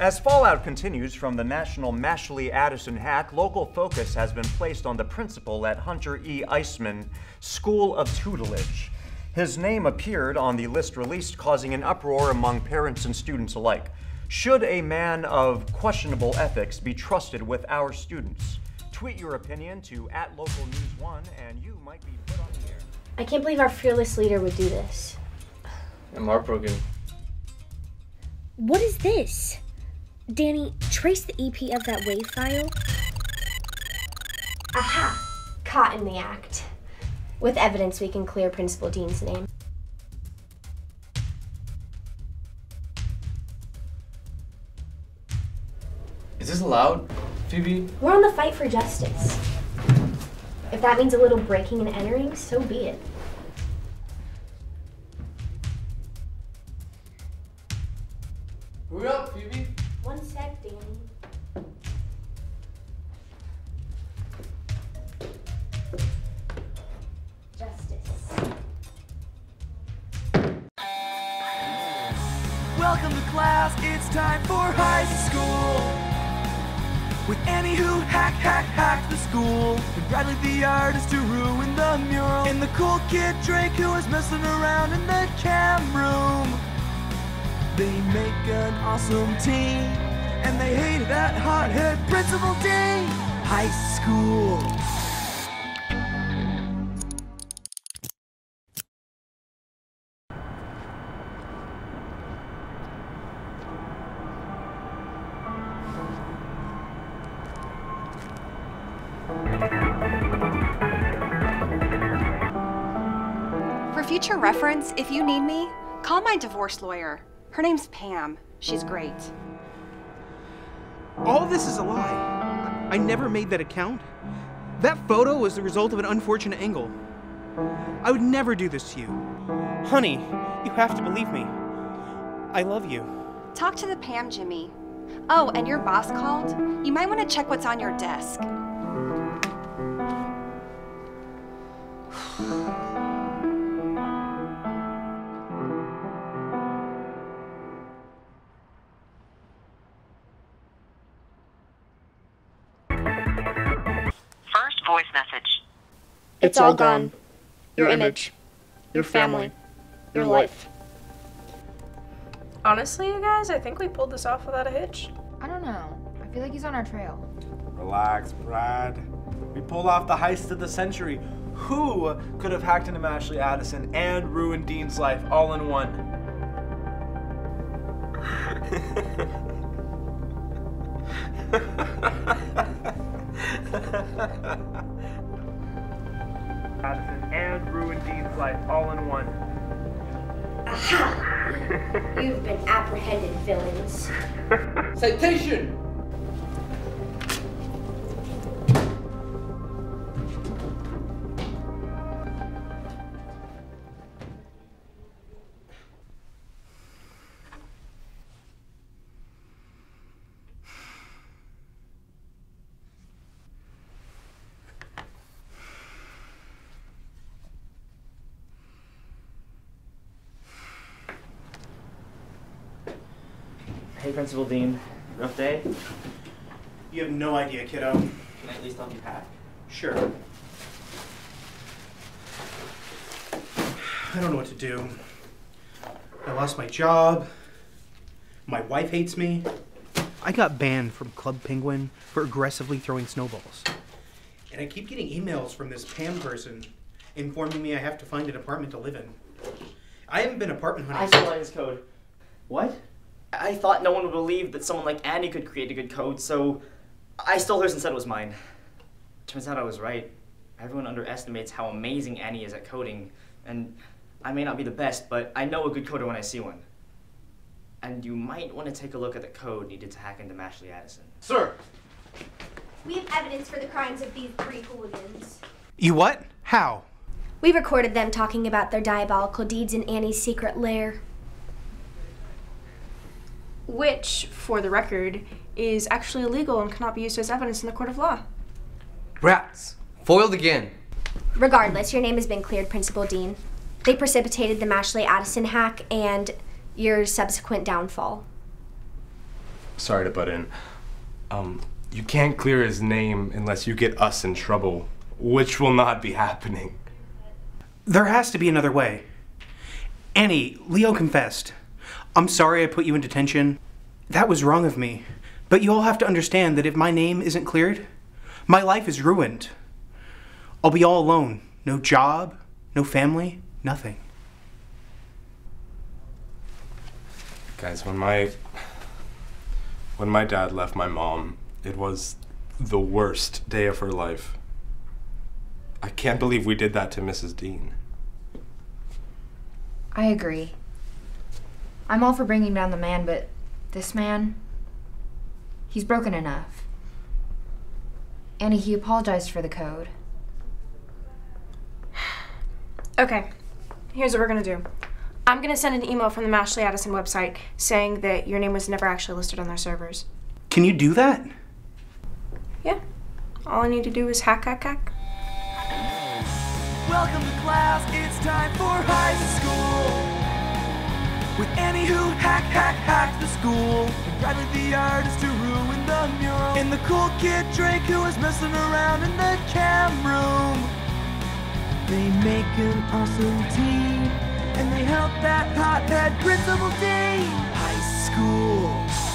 As fallout continues from the national Mashley Addison hack, local focus has been placed on the principal at Hunter E. Iceman School of Tutelage. His name appeared on the list released, causing an uproar among parents and students alike. Should a man of questionable ethics be trusted with our students? Tweet your opinion to at local news one, and you might be put on the air. I can't believe our fearless leader would do this. I'm heartbroken. What is this? Danny, trace the EP of that WAV file. Aha! Caught in the act. With evidence, we can clear Principal Dean's name. Is this allowed, Phoebe? We're on the fight for justice. If that means a little breaking and entering, so be it. Class, it's time for Heist School. With Annie who hack, hack, hacked the school. And Bradley the artist who ruined the mural. And the cool kid Drake who was messing around in the cam room. They make an awesome team. And they hate that hothead Principal Dean. Heist School. Future reference, if you need me, call my divorce lawyer. Her name's Pam. She's great. All this is a lie. I never made that account. That photo was the result of an unfortunate angle. I would never do this to you. Honey, you have to believe me. I love you. Talk to the Pam, Jimmy. Oh, and your boss called? You might want to check what's on your desk. Voice message. It's, all gone. Your image. Your family. Your life. Honestly, you guys, I think we pulled this off without a hitch. I don't know. I feel like he's on our trail. Relax, Brad. We pulled off the heist of the century. Who could have hacked into Ashley Addison and ruined Dean's life all in one? Addison and ruin Dean's life all in one. Aha! You've been apprehended, villains. Citation! Hey, Principal Dean. Rough day? You have no idea, kiddo. Can I at least help you pack? Sure. I don't know what to do. I lost my job. My wife hates me. I got banned from Club Penguin for aggressively throwing snowballs. And I keep getting emails from this Pam person informing me I have to find an apartment to live in. I haven't been apartment I hunting. still like his code. What? I thought no one would believe that someone like Annie could create a good code, so I stole hers and said it was mine. Turns out I was right. Everyone underestimates how amazing Annie is at coding, and I may not be the best, but I know a good coder when I see one. And you might want to take a look at the code needed to hack into Mashley Addison. Sir! We have evidence for the crimes of these three hooligans. You what? How? We recorded them talking about their diabolical deeds in Annie's secret lair. Which, for the record, is actually illegal and cannot be used as evidence in the court of law. Rats! Foiled again. Regardless, your name has been cleared, Principal Dean. They precipitated the Mashley Addison hack and your subsequent downfall. sorry to butt in. Um, you can't clear his name unless you get us in trouble, which will not be happening. There has to be another way. Annie, Leo confessed. I'm sorry I put you in detention. That was wrong of me. But you all have to understand that if my name isn't cleared, my life is ruined. I'll be all alone. No job, no family, nothing. Guys, when my when my dad left my mom, it was the worst day of her life. I can't believe we did that to Mrs. Dean. I agree. I'm all for bringing down the man, but this man, he's broken enough. Annie, he apologized for the code. Okay, here's what we're gonna do. I'm gonna send an email from the Mashley Addison website saying that your name was never actually listed on their servers. Can you do that? Yeah. All I need to do is hack, hack, hack. Welcome to class, it's time for Heist School. With Annie who hack, hack, hacked the school. And Bradley the artist who ruined the mural. And the cool kid Drake who was messing around in the cam room. They make an awesome team. And they help that hothead Principal Dean. Heist School.